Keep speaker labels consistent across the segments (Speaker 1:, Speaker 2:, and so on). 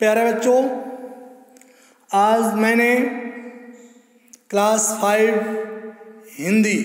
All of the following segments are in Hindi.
Speaker 1: प्यारे बच्चों, आज मैंने क्लास फाइव हिंदी,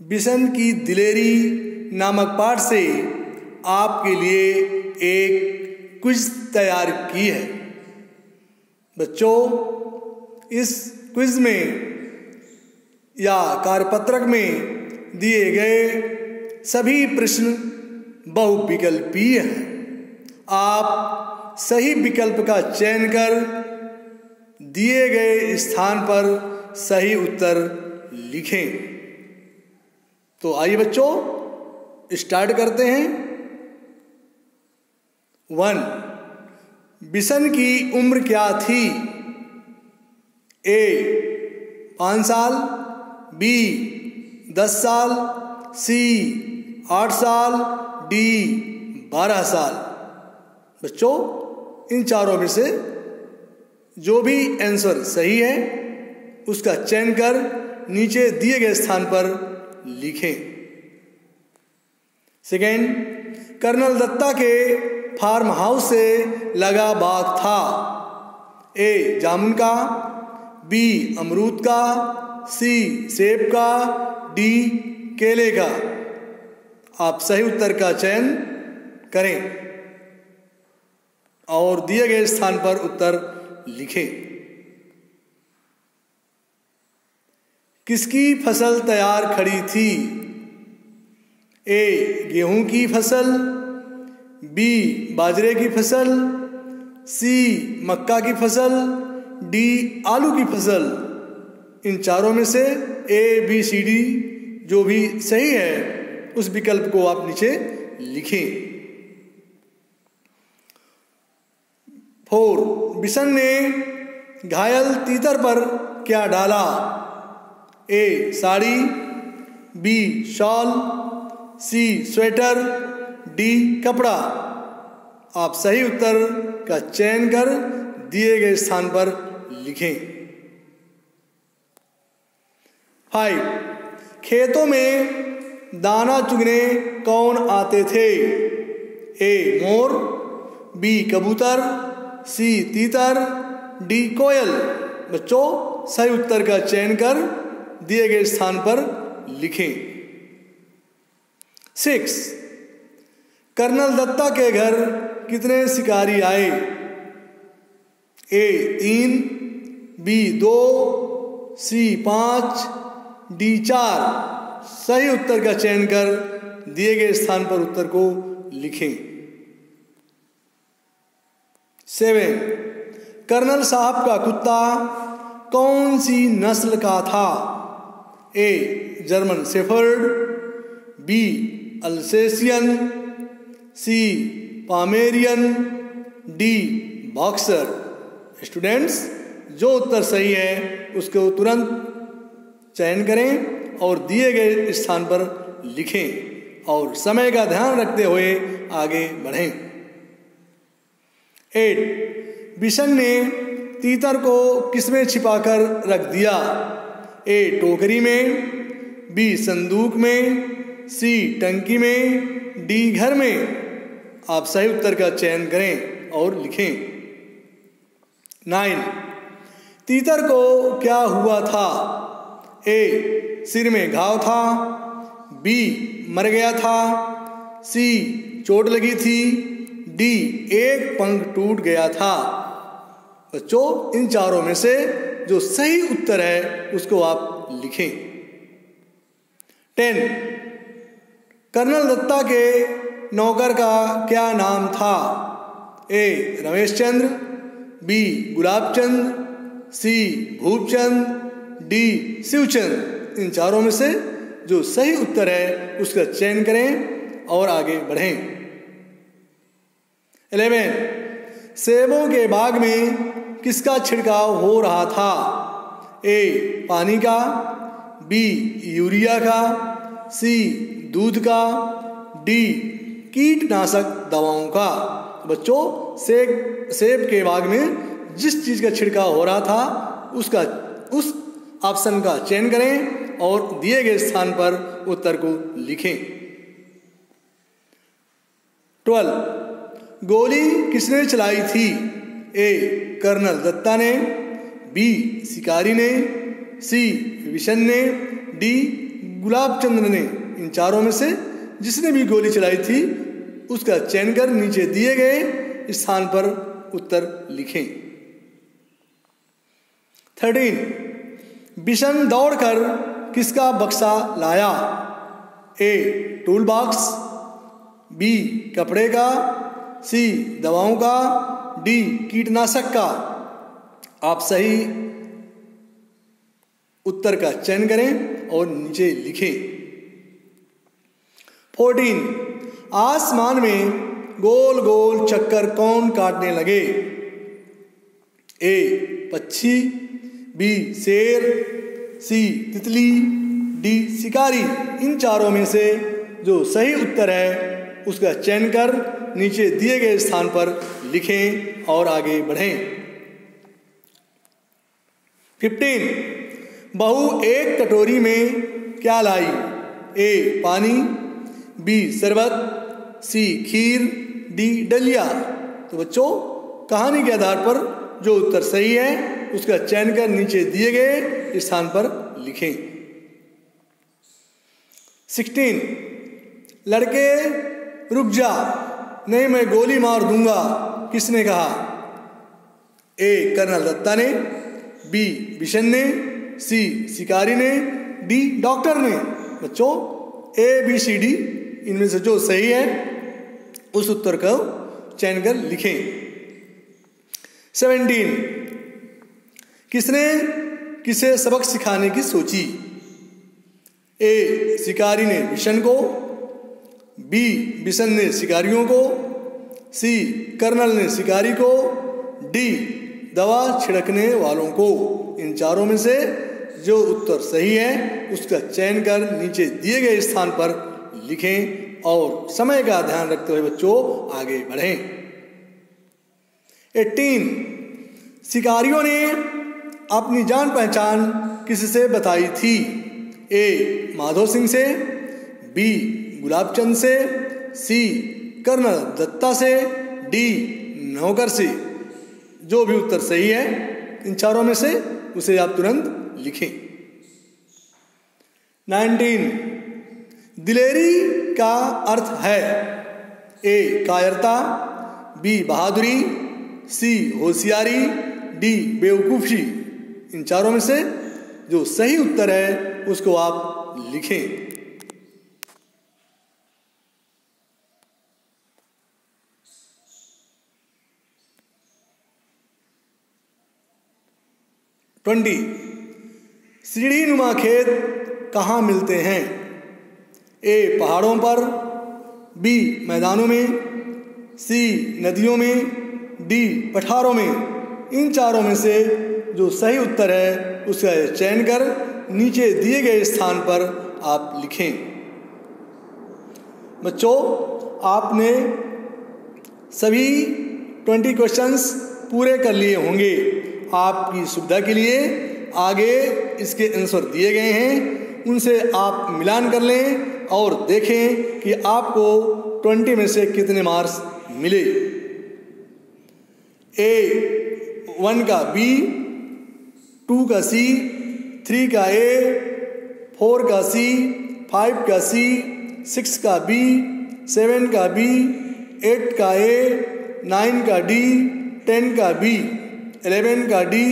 Speaker 1: बिशन की दिलेरी नामक पाठ से आपके लिए एक क्विज तैयार की है। बच्चों, इस क्विज में या कार्यपत्रक में दिए गए सभी प्रश्न बहुविकल्पीय हैं। आप सही विकल्प का चयन कर दिए गए स्थान पर सही उत्तर लिखें। तो आइए बच्चों, स्टार्ट करते हैं। वन बिशन की उम्र क्या थी? ए, पाँच साल, बी, दस साल, सी, आठ साल, डी, बारह साल। बच्चों, इन चारों में से जो भी आंसर सही है, उसका चयन कर नीचे दिए गए स्थान पर लिखें। सेकेंड कर्नल दत्ता के फार्म हाउस से लगा बाग था। ए जामुन का। बी अमरूद का। सी सेब का। डी केले का। आप सही उत्तर का चयन करें। और दिए गए स्थान पर उत्तर लिखें। किसकी फ़सल तैयार खड़ी थी? ए, गेहूँ की फ़सल, बी, बाजरे की फ़सल, सी, मक्का की फ़सल, डी, आलू की फ़सल। इन चारों में से ए, बी, सी, डी जो भी सही है, उस विकल्प को आप नीचे लिखें। फोर बिशन ने घायल तीतर पर क्या डाला? A, sari, B, shawl, C, sweater, D, कपड़ा। आप सही उत्तर का चयन कर दिए गए स्थान पर लिखें। फाइव, खेतों में दाना चुगने कौन आते थे? ए, मोर, बी, कबूतर सी तीतर, डी कोयल। बच्चों, सही उत्तर का चयन कर दिए गए स्थान पर लिखें। सिक्स, कर्नल दत्ता के घर कितने शिकारी आए? ए, तीन, बी, दो, सी, पाँच, डी, चार। सही उत्तर का चयन कर दिए गए स्थान पर उत्तर को लिखें। सेवन कर्नल साहब का कुत्ता कौन सी नस्ल का था? A, German shepherd B Alsatian C, Pomeranian, D, boxer. Students, जो उत्तर सही है, उसको तुरंत चयन करें और दिए गए स्थान पर लिखें और समय का ध्यान रखते हुए आगे बढ़ें। एट। बिशन ने तीतर को किसमें छिपाकर रख दिया? ए, टोकरी में, बी, संदूक में, सी, टंकी में, डी, घर में। आप सही उत्तर का चयन करें और लिखें। नाइन। तीतर को क्या हुआ था? ए, सिर में घाव था। बी, मर गया था। सी, चोट लगी थी। डी एक पंख टूट गया था। बच्चों, इन चारों में से जो सही उत्तर है, उसको आप लिखें। टेन, कर्नल दत्ता के नौकर का क्या नाम था? A Ramesh Chandra B Gulab Chand C, Bhupchand, D, Shivchand. इन चारों में से जो सही उत्तर है, उसका चयन करें और आगे बढ़ें। इलेवन सेबों के बाग में किसका छिड़काव हो रहा था? ए पानी का बी यूरिया का सी दूध का डी कीटनाशक दवाओं का। बच्चों, सेब सेब के बाग में जिस चीज़ का छिड़काव हो रहा था, उसका, उस ऑप्शन का चयन करें और दिए गए स्थान पर उत्तर को लिखें। ट्वेल्व. गोली किसने चलाई थी? ए, कर्नल दत्ता ने, बी, शिकारी ने, सी, विशन ने, डी गुलाब चंद्र ने। इन चारों में से जिसने भी गोली चलाई थी, उसका चयन कर नीचे दिए गए स्थान पर उत्तर लिखें। थर्टीन बिशन दौड़कर किसका बक्सा लाया? ए टूल बॉक्स बी, कपड़े का सी, दवाओं का, डी, कीटनाशक का। आप सही उत्तर का चयन करें और नीचे लिखें। फोर्टीन, आसमान में गोल गोल चक्कर कौन काटने लगे? ए, पक्षी, बी, शेर, सी, तितली, डी, शिकारी। इन चारों में से जो सही उत्तर है उसका चयन कर नीचे दिए गए स्थान पर लिखें और आगे बढ़ें। फिफ्टीन बहू एक कटोरी में क्या लाई? ए पानी बी शरबत सी खीर डी डलिया। तो बच्चों, कहानी के आधार पर जो उत्तर सही है, उसका चयन कर नीचे दिए गए स्थान पर लिखें। सिक्सटीन लड़के रुक जा, नहीं मैं गोली मार दूँगा, किसने कहा? ए, कर्नल दत्ता ने, बी बिशन ने, सी, शिकारी ने, डी, डॉक्टर ने। बच्चों, ए, बी, सी, डी, इनमें से जो सही है, उस उत्तर का चयन कर लिखें। सेवेंटीन किसने किसे सबक सिखाने की सोची? ए, शिकारी ने बिशन को बी, बिशन ने शिकारियों को, सी, कर्नल ने शिकारी को, डी, दवा छिड़कने वालों को। इन चारों में से जो उत्तर सही है, उसका चयन कर नीचे दिए गए स्थान पर लिखें और समय का ध्यान रखते हुए बच्चों आगे बढ़ें। एटीन, शिकारियों ने अपनी जान पहचान किससे बताई थी? ए, माधव सिंह से, बी गुलाबचंद से, सी, कर्नल दत्ता से, डी नौकर से। जो भी उत्तर सही है, इन चारों में से उसे आप तुरंत लिखें। नाइनटीन, दिलेरी का अर्थ है, ए, कायरता, बी, बहादुरी, सी, होशियारी, डी, बेवकूफ़ी। इन चारों में से जो सही उत्तर है, उसको आप लिखें। ट्वेंटी सीढ़ी नुमा खेत कहाँ मिलते हैं? ए, पहाड़ों पर, बी, मैदानों में, सी, नदियों में, डी, पठारों में। इन चारों में से जो सही उत्तर है, उसका चयन कर नीचे दिए गए स्थान पर आप लिखें। बच्चों, आपने सभी ट्वेंटी क्वेश्चंस पूरे कर लिए होंगे। आपकी सुविधा के लिए आगे इसके आंसर दिए गए हैं। उनसे आप मिलान कर लें और देखें कि आपको ट्वेंटी में से कितने मार्क्स मिले। ए, वन का बी, टू का सी, थ्री का ए, फोर का सी, फाइव का सी, सिक्स का बी, सेवन का बी, एट का ए, नाइन का डी, टेन का बी। एलेवन का डी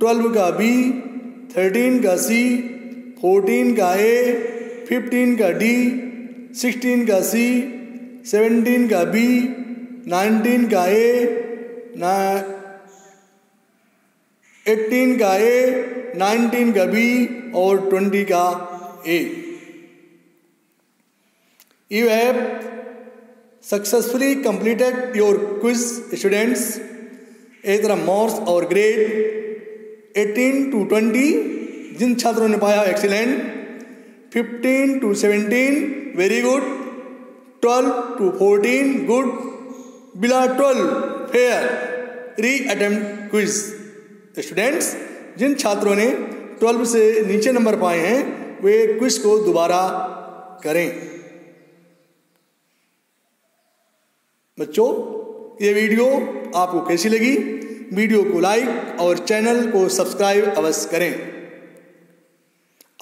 Speaker 1: ट्वेल्व का बी थर्टीन का सी फोर्टीन का ए फिफ्टीन का डी सिक्सटीन का सी सेवनटीन का बी नाइनटीन का ए ना, एटीन का ए नाइनटीन का बी और ट्वेंटी का A. You have successfully completed your quiz students एक मॉर्स और ग्रेड 18 टू 20 जिन छात्रों ने पाया excellent. 15 to 17 very good. 12 to 14 good. Below 12 fair. री अटेम्प्ट क्विज। स्टूडेंट्स, जिन छात्रों ने 12 से नीचे नंबर पाए हैं, वे क्विज को दोबारा करें। बच्चों, ये वीडियो आपको कैसी लगी? वीडियो को लाइक और चैनल को सब्सक्राइब अवश्य करें।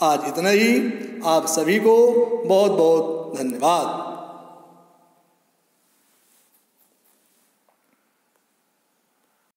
Speaker 1: आज इतना ही। आप सभी को बहुत बहुत धन्यवाद।